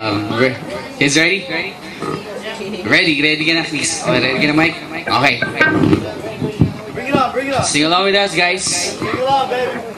Uh, re kids ready? Ready? Ready? Ready again at least. Oh, ready again, mic. Okay. Bring it on, bring it on. Sing along with us, guys. Bring it on, baby.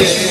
Yeah.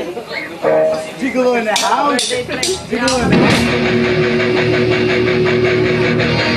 Gigolo in the house. Gigolo in the house.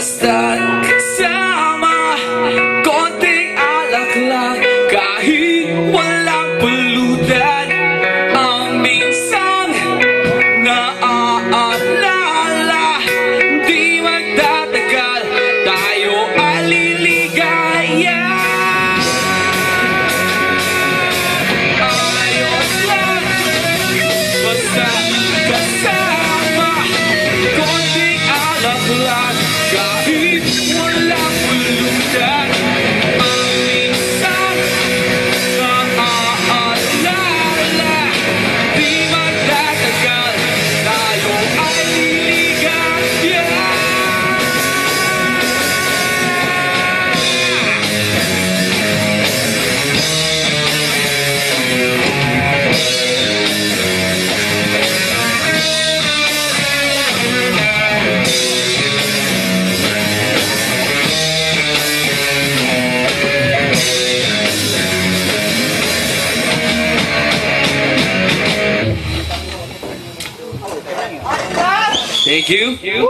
Basta't You.